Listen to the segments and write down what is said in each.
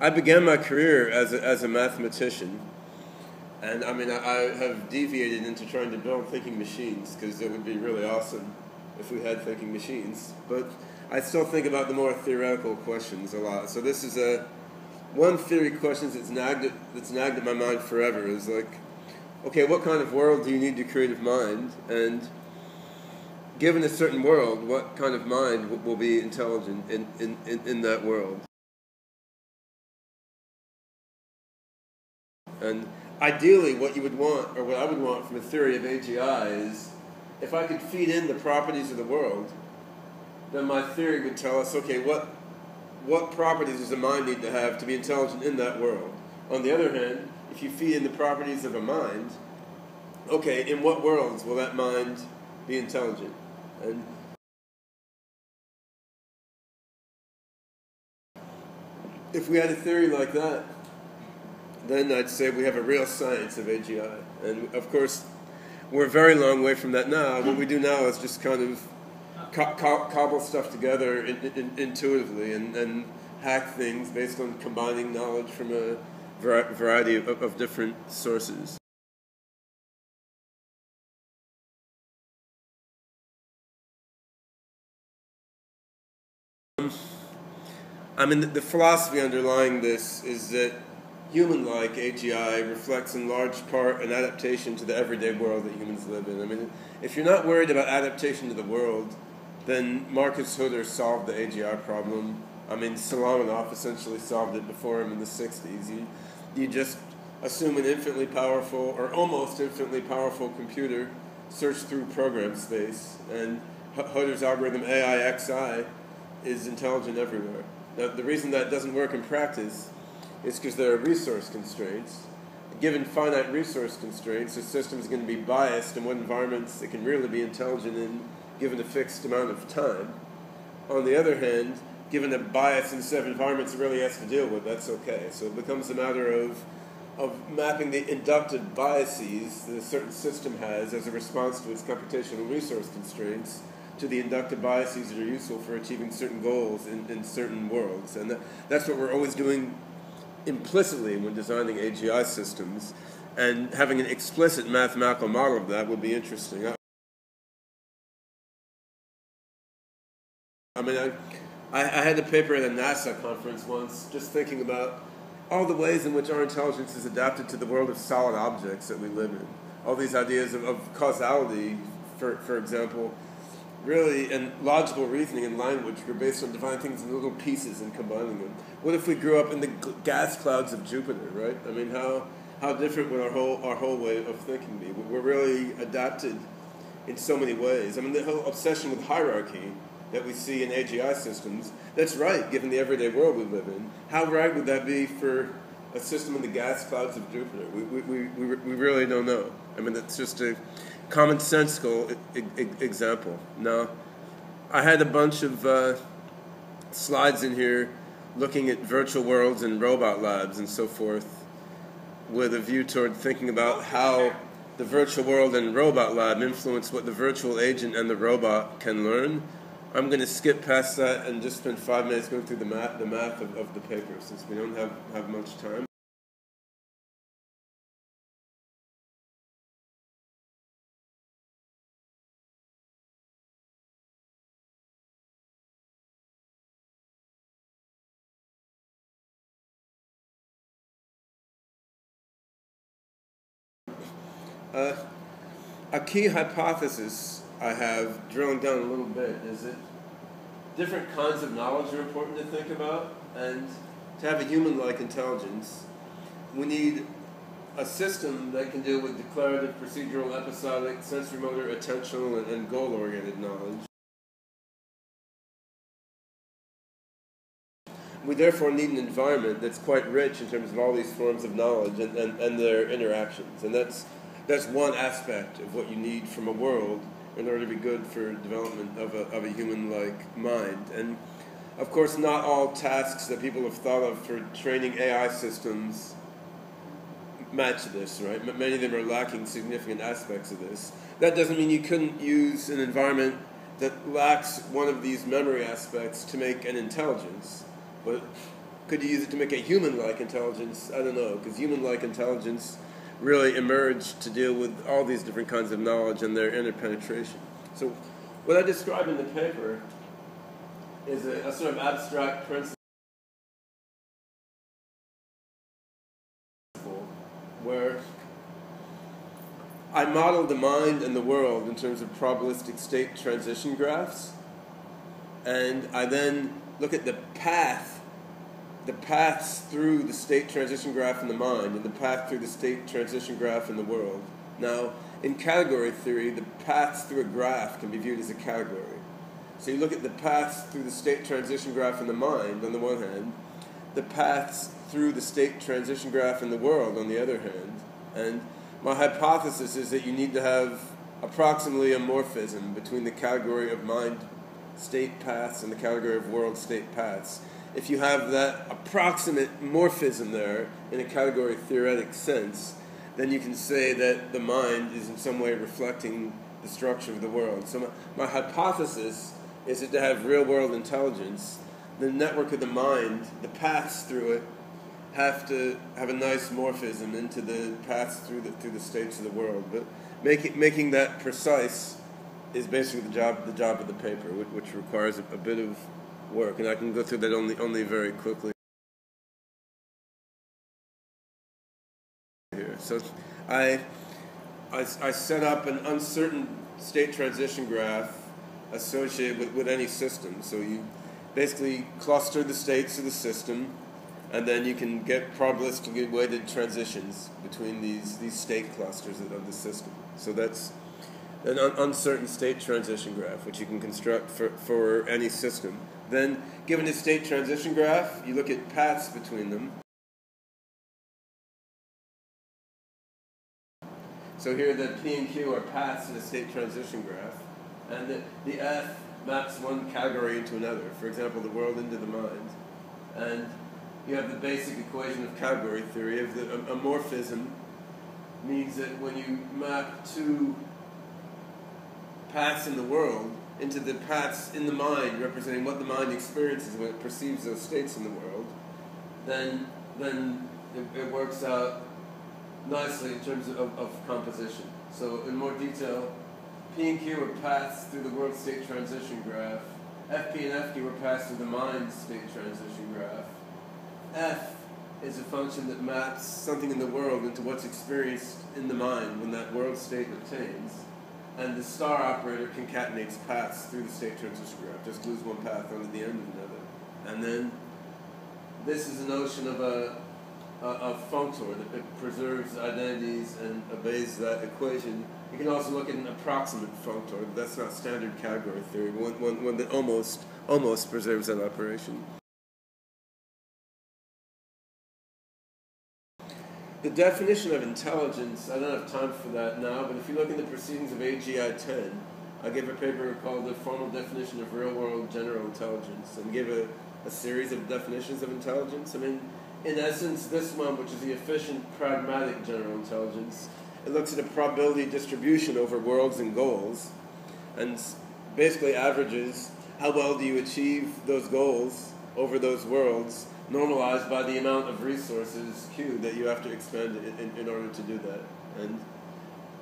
I began my career as a, as a mathematician, and I mean, I, I have deviated into trying to build thinking machines because it would be really awesome if we had thinking machines. But I still think about the more theoretical questions a lot. So this is a one theory question that's nagged at, that's nagged at my mind forever is like, okay, what kind of world do you need to create of mind? And given a certain world, what kind of mind will be intelligent in, in, in, in that world? And ideally, what you would want, or what I would want from a theory of AGI, is if I could feed in the properties of the world, then my theory would tell us, okay, what what properties does a mind need to have to be intelligent in that world? On the other hand, if you feed in the properties of a mind, okay, in what worlds will that mind be intelligent? And if we had a theory like that, then I'd say we have a real science of AGI. And of course, we're a very long way from that now. What we do now is just kind of co- co- cobble stuff together in, in, intuitively and, and hack things based on combining knowledge from a variety of, of different sources. Um, I mean, the philosophy underlying this is that human like AGI reflects in large part an adaptation to the everyday world that humans live in. I mean, if you're not worried about adaptation to the world, then Marcus Hutter solved the AGI problem. I mean, Solomonoff essentially solved it before him in the 60s. You, you just assume an infinitely powerful, or almost infinitely powerful computer, search through program space, and Hutter's algorithm AIXI is intelligent everywhere. Now, the reason that doesn't work in practice is because there are resource constraints. Given finite resource constraints, the system is going to be biased in what environments it can really be intelligent in given a fixed amount of time. On the other hand, given a bias in of environments it really has to deal with, that's okay. So it becomes a matter of, of mapping the inductive biases that a certain system has as a response to its computational resource constraints to the inductive biases that are useful for achieving certain goals in, in certain worlds. And that, that's what we're always doing implicitly when designing AGI systems. And having an explicit mathematical model of that would be interesting. I mean, I, I, I had a paper at a NASA conference once just thinking about all the ways in which our intelligence is adapted to the world of solid objects that we live in. All these ideas of, of causality, for, for example, really, and logical reasoning and language are based on dividing things in little pieces and combining them. What if we grew up in the gas clouds of Jupiter, right? I mean, how, how different would our whole, our whole way of thinking be? We're really adapted in so many ways. I mean, the whole obsession with hierarchy that we see in AGI systems, that's right, given the everyday world we live in. How right would that be for a system in the gas clouds of Jupiter? We, we, we, we, we really don't know. I mean, that's just a commonsensical example. Now, I had a bunch of uh, slides in here looking at virtual worlds and robot labs and so forth with a view toward thinking about how the virtual world and robot lab influence what the virtual agent and the robot can learn I'm going to skip past that and just spend five minutes going through the math, the math of, of the paper since we don't have, have much time. Key hypothesis I have, drilling down a little bit, is that different kinds of knowledge are important to think about, and to have a human-like intelligence, we need a system that can deal with declarative, procedural, episodic, sensory-motor, attentional, and, and goal-oriented knowledge. We therefore need an environment that's quite rich in terms of all these forms of knowledge and, and, and their interactions. And that's, that's one aspect of what you need from a world in order to be good for development of a, of a human-like mind. And of course, not all tasks that people have thought of for training AI systems match this, right? Many of them are lacking significant aspects of this. That doesn't mean you couldn't use an environment that lacks one of these memory aspects to make an intelligence. But could you use it to make a human-like intelligence? I don't know, because human-like intelligence really emerged to deal with all these different kinds of knowledge and their interpenetration. So, what I describe in the paper is a, a sort of abstract principle where I model the mind and the world in terms of probabilistic state transition graphs, and I then look at the path, the paths through the state transition graph in the mind and the path through the state transition graph in the world. Now, in category theory, the paths through a graph can be viewed as a category. So you look at the paths through the state transition graph in the mind on the one hand, the paths through the state transition graph in the world on the other hand, and my hypothesis is that you need to have approximately a morphism between the category of mind state paths and the category of world state paths. If you have that approximate morphism there in a category theoretic sense, then you can say that the mind is in some way reflecting the structure of the world. So, my, my hypothesis is that to have real world intelligence, the network of the mind, the paths through it, have to have a nice morphism into the paths through the, through the states of the world. But making, making that precise is basically the job, the job of the paper, which, which requires a, a bit of work. And I can go through that only, only very quickly. Here. So I, I, I set up an uncertain state transition graph associated with, with any system. So you basically cluster the states of the system, and then you can get probabilistically weighted transitions between these, these state clusters of the system. So that's an un- uncertain state transition graph, which you can construct for, for any system. Then, given a state transition graph, you look at paths between them. So here the P and Q are paths in a state transition graph, and the, the F maps one category into another. For example, the world into the mind. And you have the basic equation of category theory of the um, a, a morphism means that when you map two paths in the world into the paths in the mind representing what the mind experiences when it perceives those states in the world, then then it, it works out nicely in terms of, of composition. So in more detail, P and Q are paths through the world state transition graph. FP and FQ are paths through the mind state transition graph. F is a function that maps something in the world into what's experienced in the mind when that world state obtains. And the star operator concatenates paths through the state transition graph. Just glues one path onto the end of another. And then this is a notion of a a, functor that preserves identities and obeys that equation. You can also look at an approximate functor. That's not standard category theory. One, one, one that almost almost preserves that operation. The definition of intelligence, I don't have time for that now, but if you look in the proceedings of AGI 10, I gave a paper called The Formal Definition of Real World General Intelligence and gave a, a series of definitions of intelligence. I mean, in essence, this one, which is the efficient, pragmatic general intelligence, it looks at a probability distribution over worlds and goals, and basically averages how well do you achieve those goals over those worlds, normalized by the amount of resources Q that you have to expend in, in, in order to do that. And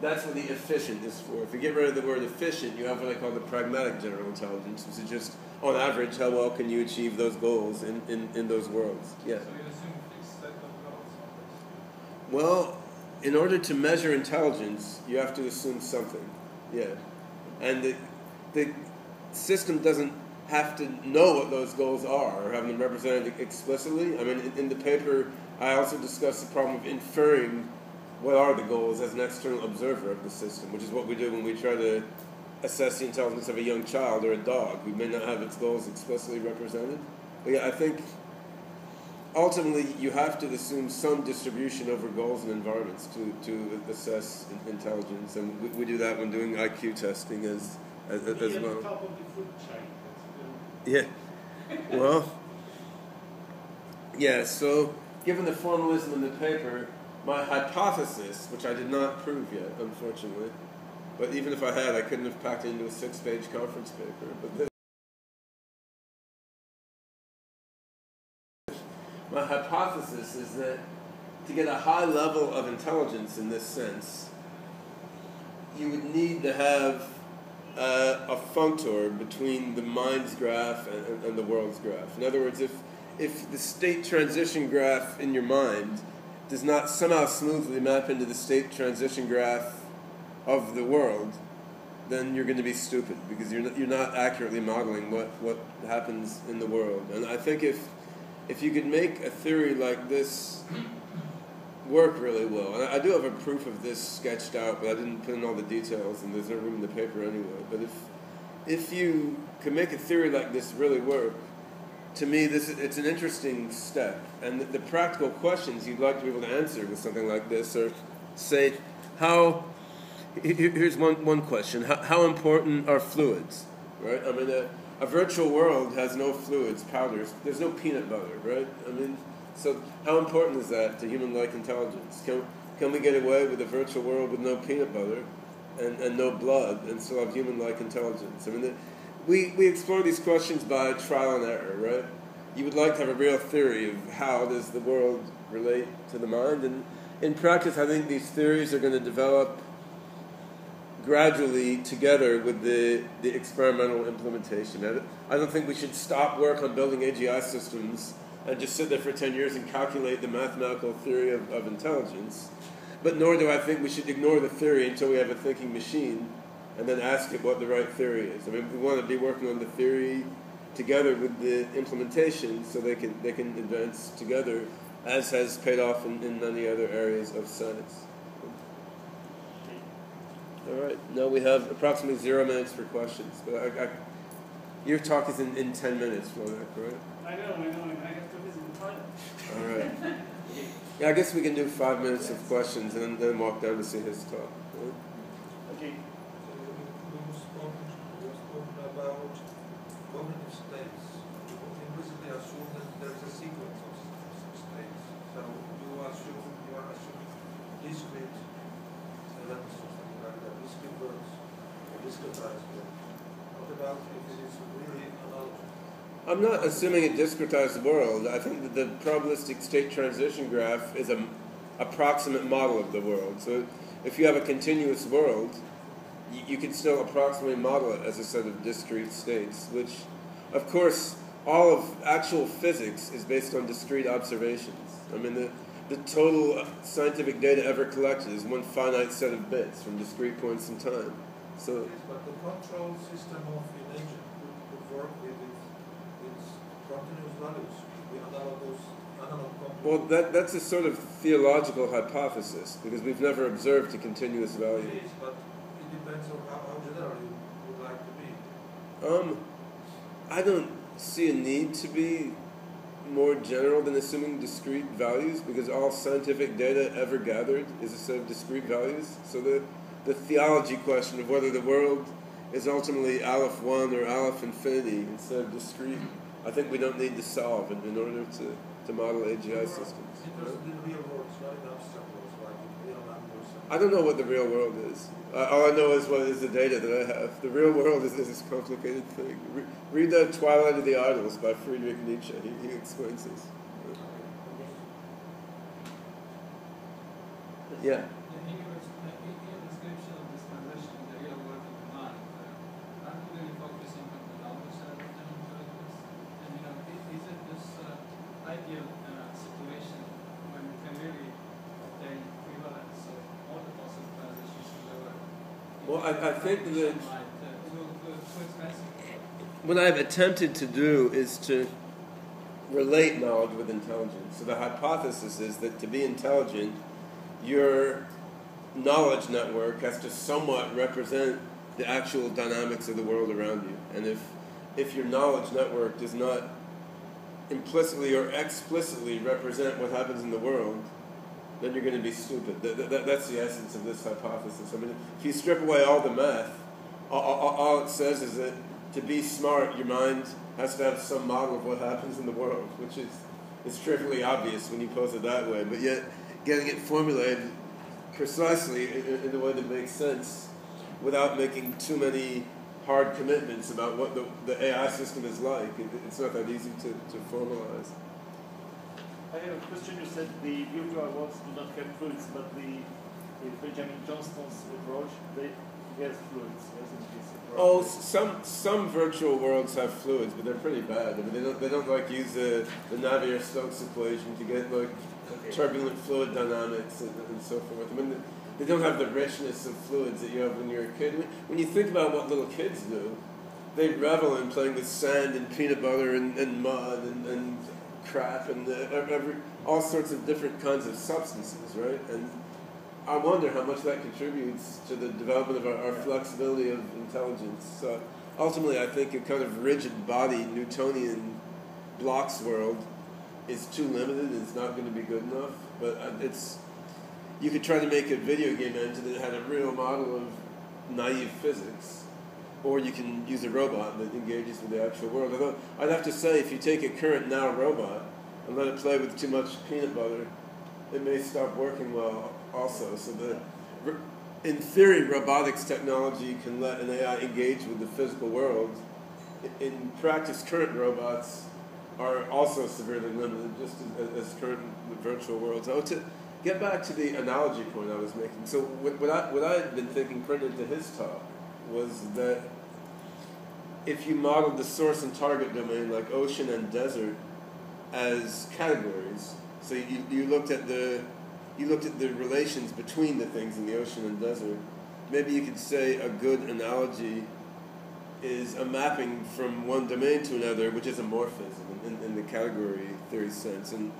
that's what the efficient is for. If you get rid of the word efficient, you have what I call the pragmatic general intelligence, which is just, on average, how well can you achieve those goals in, in, in those worlds. Yeah. Well, in order to measure intelligence, you have to assume something. Yeah. And the, the system doesn't have to know what those goals are or have them represented explicitly. I mean, in, in the paper, I also discuss the problem of inferring what are the goals as an external observer of the system, which is what we do when we try to assess the intelligence of a young child or a dog. We may not have its goals explicitly represented. But yeah, I think ultimately you have to assume some distribution over goals and environments to, to assess intelligence, and we, we do that when doing IQ testing as as, as well. Yeah. well. Yeah. So, given the formalism in the paper, my hypothesis, which I did not prove yet, unfortunately, but even if I had, I couldn't have packed it into a six-page conference paper. But this my hypothesis is that to get a high level of intelligence in this sense, you would need to have uh, a functor between the mind's graph and, and, the world's graph. In other words, if, if the state transition graph in your mind does not somehow smoothly map into the state transition graph of the world, then you're going to be stupid because you're not, you're not accurately modeling what, what happens in the world. And I think if, if you could make a theory like this work really well. And I do have a proof of this sketched out, but I didn't put in all the details, and there's no room in the paper anyway. But if if you can make a theory like this really work, to me, this is, it's an interesting step. And the, the practical questions you'd like to be able to answer with something like this are, say, how. Here's one, one question: how, how important are fluids? Right? I mean, a, a virtual world has no fluids, powders. There's no peanut butter, right? I mean, so, how important is that to human like intelligence? Can, can we get away with a virtual world with no peanut butter and, and no blood and still have human like intelligence? I mean, the, we, we explore these questions by trial and error, right? You would like to have a real theory of how does the world relate to the mind, and in practice, I think these theories are going to develop gradually together with the, the experimental implementation. I don't think we should stop work on building AGI systems and just sit there for 10 years and calculate the mathematical theory of, of intelligence. But nor do I think we should ignore the theory until we have a thinking machine and then ask it what the right theory is. I mean, we want to be working on the theory together with the implementation so they can, they can advance together, as has paid off in, in many other areas of science. All right, now we have approximately zero minutes for questions. But I, I, your talk is in, in 10 minutes, Ronak, right? I know, I know. I have to visit the toilet. All right. yeah, I guess we can do five minutes of questions and then, walk down to see his talk. Okay. What about if it is really analogy? I'm not assuming a discretized world. I think that the probabilistic state transition graph is an approximate model of the world. So if you have a continuous world, you, you can still approximately model it as a set of discrete states, which, of course, all of actual physics is based on discrete observations. I mean, the, the total scientific data ever collected is one finite set of bits from discrete points in time. So, yes, but the control system of could work with continuous values. We allow those analog Well, that, that's a sort of theological hypothesis because we've never observed a continuous value. It is, but it depends on how, how general you would like to be. Um, I don't see a need to be more general than assuming discrete values because all scientific data ever gathered is a set of discrete values. So the, the theology question of whether the world is ultimately Aleph 1 or Aleph infinity instead of discrete I think we don't need to solve in, in order to, to model AGI systems. I don't know what the real world is. Uh, all I know is what is the data that I have. The real world is, is this complicated thing. Re- read the Twilight of the Idols by Friedrich Nietzsche. He, he explains this. Yeah. Well, I, I think that what I've attempted to do is to relate knowledge with intelligence. So the hypothesis is that to be intelligent, your knowledge network has to somewhat represent the actual dynamics of the world around you. And if if your knowledge network does not implicitly or explicitly represent what happens in the world, then you're going to be stupid. That, that, that's the essence of this hypothesis. I mean, if you strip away all the math, all, all, all, it says is that to be smart, your mind has to have some model of what happens in the world, which is, is trivially obvious when you pose it that way. But yet, getting it formulated precisely in, in a way that makes sense without making too many hard commitments about what the, the AI system is like, it, it's not that easy to, to formalize. I have a question. You said the virtual worlds do not have fluids, but the, the Benjamin Johnston's approach, they has fluids, doesn't this approach? Oh, some some virtual worlds have fluids, but they're pretty bad. I mean, they don't they don't like use the the Navier-Stokes equation to get like Okay. turbulent fluid dynamics and, and so forth. I mean, they don't have the richness of fluids that you have when you're a kid. When- When you think about what little kids do, they revel in playing with sand and peanut butter and, and mud and, and crap and uh, every all sorts of different kinds of substances, right? And I wonder how much that contributes to the development of our, our flexibility of intelligence. So ultimately, I think a kind of rigid body Newtonian blocks world is too limited. It's not going to be good enough. But uh, it's you could try to make a video game engine that had a real model of naive physics, or you can use a robot that engages with the actual world. Although I'd have to say, if you take a current now robot and let it play with too much peanut butter, it may stop working well also. So the in theory, robotics technology can let an AI engage with the physical world. In practice, current robots are also severely limited, just as, as current virtual worlds. Oh, to get back to the analogy point I was making. So what I what I had been thinking printed to his talk was that if you modeled the source and target domain like ocean and desert as categories, so you, you looked at the you looked at the relations between the things in the ocean and desert. Maybe you could say a good analogy is a mapping from one domain to another, which is a morphism in, in the category theory sense. And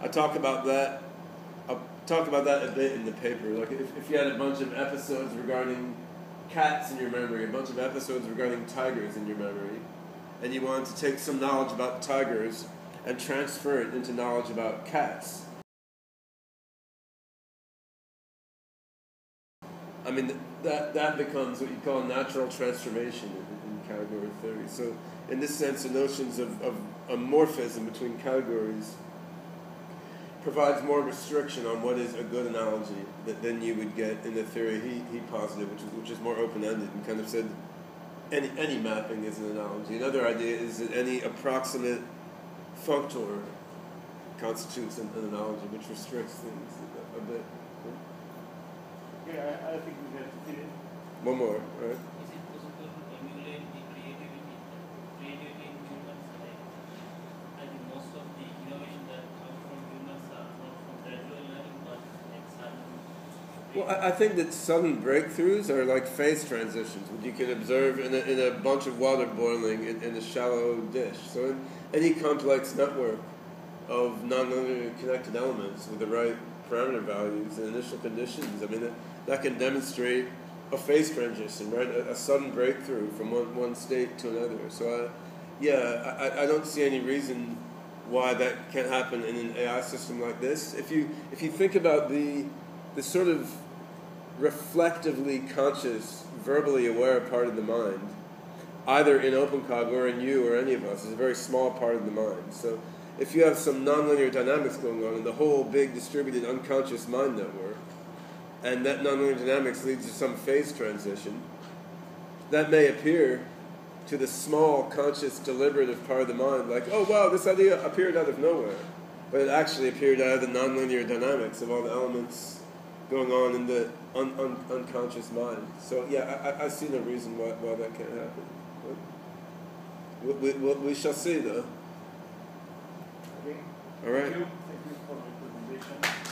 I talk about that. I'll talk about that a bit in the paper. Like if, if you had a bunch of episodes regarding cats in your memory, a bunch of episodes regarding tigers in your memory, and you wanted to take some knowledge about tigers and transfer it into knowledge about cats. I mean, that, that becomes what you call natural transformation in, in category theory. So, in this sense, the notions of, of a morphism between categories provides more restriction on what is a good analogy that, than you would get in the theory he, he posited, which is, which is more open ended and kind of said any, any mapping is an analogy. Another idea is that any approximate functor constitutes an, an analogy, which restricts things a, a bit. Yeah, I, I think we have to feel it. One more, right? Is it possible to emulate the creativity, creativity in humans? Like, I think most of the innovation that comes from humans are not from gradual learning, but like sudden. Well, I, think that sudden breakthroughs are like phase transitions, which you can observe in a, in a bunch of water boiling in, in a shallow dish. So, in any complex network of nonlinear connected elements with the right parameter values and initial conditions, I mean, that, that can demonstrate a phase transition, right? A, a sudden breakthrough from one, one state to another. So, uh, I, yeah, I, I don't see any reason why that can't happen in an AI system like this. If you if you think about the the sort of reflectively conscious, verbally aware part of the mind, either in OpenCog or in you or any of us, is a very small part of the mind. So if you have some nonlinear dynamics going on in the whole big distributed unconscious mind network, and that nonlinear dynamics leads to some phase transition, that may appear to the small conscious deliberative part of the mind like, oh wow, this idea appeared out of nowhere. But it actually appeared out of the nonlinear dynamics of all the elements going on in the un- un- unconscious mind. So yeah, I, I- see no reason why, why that can't happen. We, we, we, we shall see though. Okay. All right. Thank you. Thank you for the presentation.